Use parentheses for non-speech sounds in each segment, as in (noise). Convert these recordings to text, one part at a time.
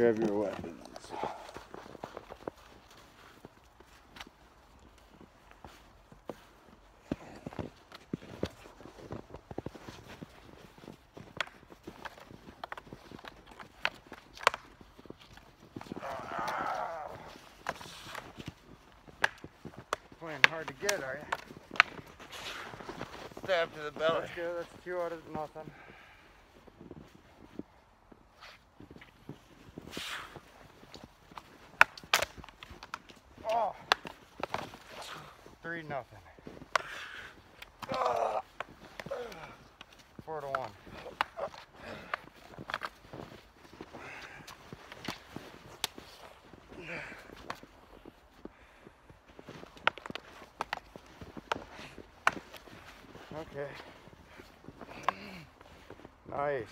Grab your weapons. Playing hard to get, are you? Stab to the belly. That's good. That's two out of nothing. Three nothing. Four to one. Okay. Nice.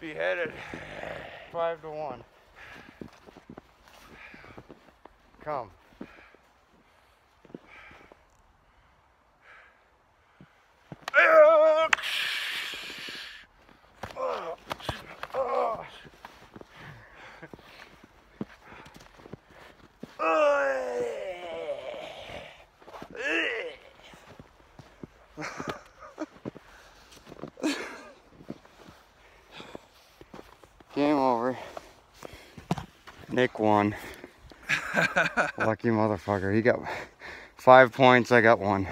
Beheaded. Five to one. Come. (laughs) Game over. Nick won. (laughs) Lucky motherfucker. He got five points. I got one.